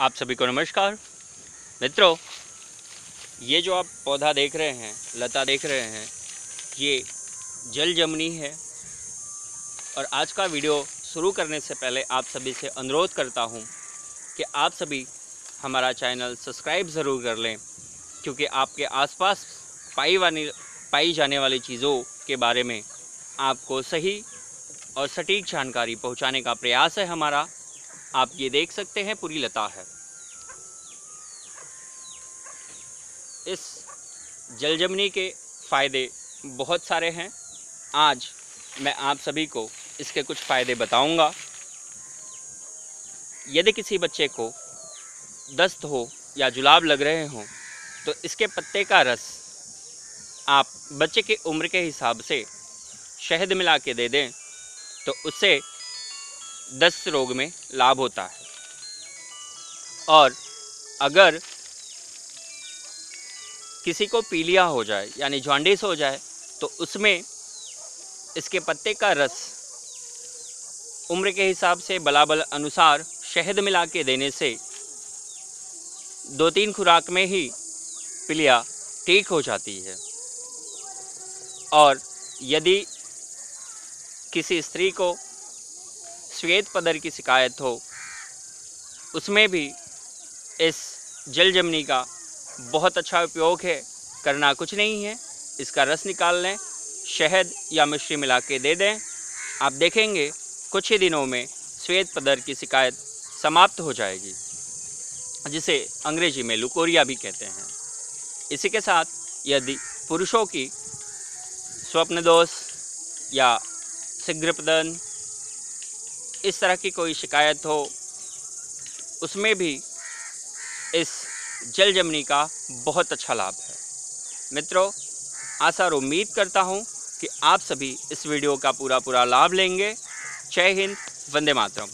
आप सभी को नमस्कार। मित्रों, ये जो आप पौधा देख रहे हैं, लता देख रहे हैं, ये जल जमनी है। और आज का वीडियो शुरू करने से पहले आप सभी से अनुरोध करता हूँ कि आप सभी हमारा चैनल सब्सक्राइब ज़रूर कर लें, क्योंकि आपके आसपास पाई वाली पाई जाने वाली चीज़ों के बारे में आपको सही और सटीक जानकारी पहुँचाने का प्रयास है हमारा। आप ये देख सकते हैं पूरी लता है। इस जलजमनी के फ़ायदे बहुत सारे हैं। आज मैं आप सभी को इसके कुछ फ़ायदे बताऊँगा। यदि किसी बच्चे को दस्त हो या जुलाब लग रहे हों तो इसके पत्ते का रस आप बच्चे की उम्र के हिसाब से शहद मिला के दे दें तो उससे दस्त रोग में लाभ होता है। और अगर किसी को पीलिया हो जाए, यानी जॉन्डिस हो जाए तो उसमें इसके पत्ते का रस उम्र के हिसाब से बलाबल अनुसार शहद मिला के देने से दो तीन खुराक में ही पीलिया ठीक हो जाती है। और यदि किसी स्त्री को श्वेत पदर की शिकायत हो, उसमें भी इस जल जमनी का बहुत अच्छा उपयोग है। करना कुछ नहीं है, इसका रस निकाल लें, शहद या मिश्री मिला के दे दें। आप देखेंगे, कुछ ही दिनों में श्वेत पदर की शिकायत समाप्त हो जाएगी, जिसे अंग्रेज़ी में लुकोरिया भी कहते हैं। इसी के साथ यदि पुरुषों की स्वप्न दोष या शीघ्र प्रदन इस तरह की कोई शिकायत हो, उसमें भी इस जल जमनी का बहुत अच्छा लाभ है। मित्रों, आशा और उम्मीद करता हूँ कि आप सभी इस वीडियो का पूरा पूरा लाभ लेंगे। जय हिंद, वंदे मातरम।